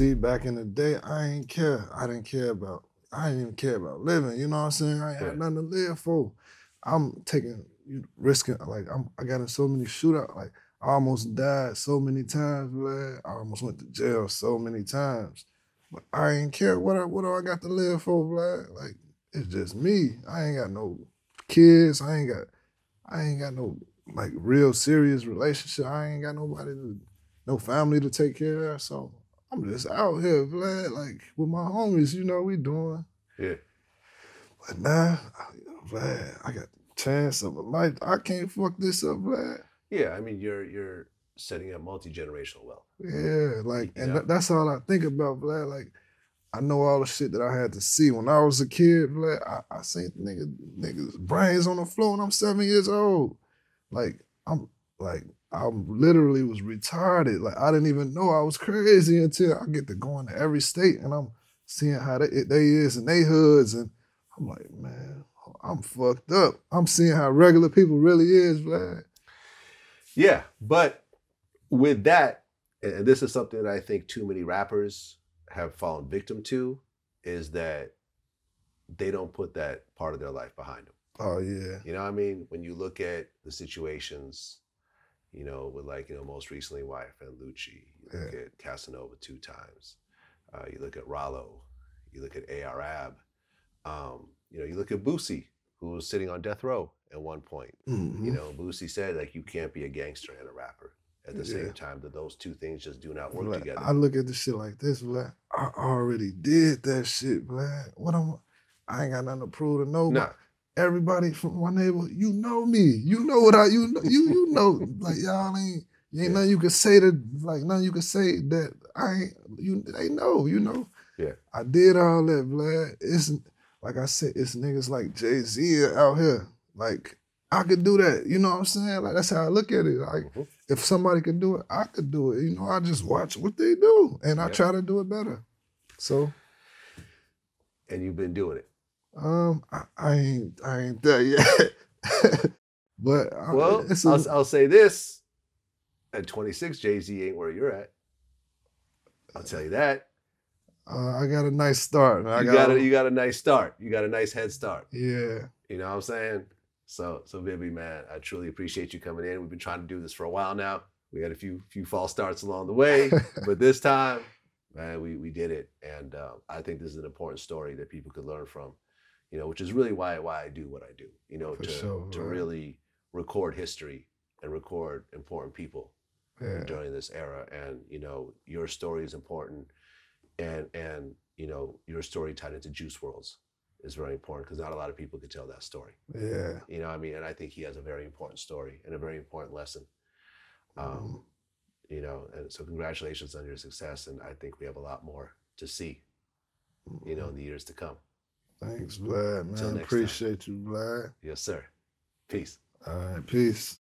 See, back in the day, I ain't care. I didn't care about. I didn't even care about living. You know what I'm saying? I ain't had nothing to live for. I'm taking risking. Like I'm. I got in so many shootouts. Like I almost died so many times, man. I almost went to jail so many times. But I ain't care. What I, what do I got to live for, Vlad? Like it's just me. I ain't got no kids. I ain't got. I ain't got no like real serious relationship. I ain't got nobody to, no family to take care of. So I'm just out here, Vlad, like with my homies. You know we doing. Yeah. But now, I- Vlad, I got chance of a life. I can't fuck this up, Vlad. Yeah, I mean, you're you're setting up multi generational wealth. Yeah, like, and Yeah. that's all I think about, Vlad. Like, I know all the shit that I had to see when I was a kid, Vlad. I, I seen niggas, niggas brains on the floor when I'm seven years old. Like, I'm like, I literally was retarded. Like, I didn't even know I was crazy until I get to going to every state and I'm seeing how they, they is in they hoods, and I'm like, man, I'm fucked up. I'm seeing how regular people really is, Vlad. Yeah, but with that, and this is something that I think too many rappers have fallen victim to, is that they don't put that part of their life behind them. Oh yeah, You know what I mean? When you look at the situations, you know, with like, you know, most recently YFN Lucci, you look at Casanova two times, uh, you look at Rollo, you look at Arab, um, you know, you look at Boosie, who was sitting on death row at one point. Mhm. You know, Boosie said like you can't be a gangster and a rapper at the Yeah. same time. That those two things just do not work Vlad, together. I look at the shit like this, Vlad. I already did that shit, Vlad. What I'm, I ain't got nothing to prove to nobody. Nah. Everybody from my neighborhood, you know me. You know what I you know you you know like y'all ain't you ain't Yeah. nothing you can say to like nothing you can say that I ain't you they know, you know. Yeah. I did all that, Vlad. It's like I said, it's niggas like Jay-Z out here. Like I could do that. You know what I'm saying? Like that's how I look at it. Like Mhm. if somebody can do it, I could do it. You know, I just watch what they do and I try to do it better. So and you've been doing it. Um, I, I ain't I ain't there yet. but I- Well, I'll, I'll say this: at 26, Jay Z ain't where you're at. I'll tell you that. uh, I got a nice start. I You got, got a, you got a nice start. You got a nice head start. yeah. You know what I'm saying? So, so Bibby, man, I truly appreciate you coming in. We've been trying to do this for a while now. We had a few few false starts along the way, but this time, man, we we did it, and uh, I think this is an important story that people could learn from. You know, which is really why why I do what I do. You know, For to sure, to right. really record history and record important people yeah. during this era and you know your story is important and and you know your story tied into Juice WRLD's is very important because not a lot of people could tell that story Yeah. you know i mean and i think he has a very important story and a very important lesson um you know and so congratulations on your success and i think we have a lot more to see you know in the years to come Thanks, Vlad, man. next time. Appreciate you, Vlad. yes sir peace All right, peace.